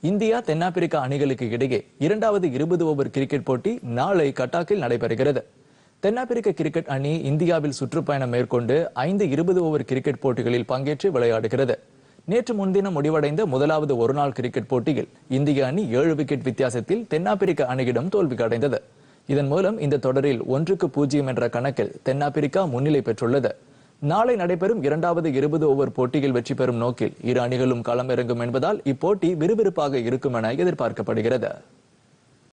India தென்னாப்பிரிக்கா அணிகளுக்கு இடையே இரண்டாவது இருபது ஓவர் கிரிக்கெட் போட்டி நாளை கட்டாக்கில் நடைபெறுகிறது. தென்னாப்பிரிக்க கிரிக்கெட் அணி இந்தியாவில் சுற்றுப்பயணம் மேற்கொண்டு ஐந்து இருபது ஓவர் கிரிக்கெட் போட்டிகளில் பங்கேற்று விளையாடுகிறது. நேற்று முன்தினம் முடிவடைந்த முதலாவது ஒருநாள் கிரிக்கெட் போட்டியில் இந்திய அணி ஏழு விக்கெட் வித்தியாசத்தில் தென்னாப்பிரிக்க அணியிடம் தோல்வி அடைந்தது. இதன் மூலம் இந்த தொடரில் ஒன்றுக்கு பூஜ்ஜியம் என்ற கணக்கில் தென்னாப்பிரிக்கா முன்னிலை பெற்றுள்ளது. நாளை நடைபெறும் இரண்டாவது இருபது ஓவர் போட்டியில் வெற்றி பெறும் நோக்கில் இரு அணிகளும் களமிறங்கும் என்பதால் இப்போட்டி விறுவிறுப்பாக இருக்கும் என எதிர்பார்க்கப்படுகிறது.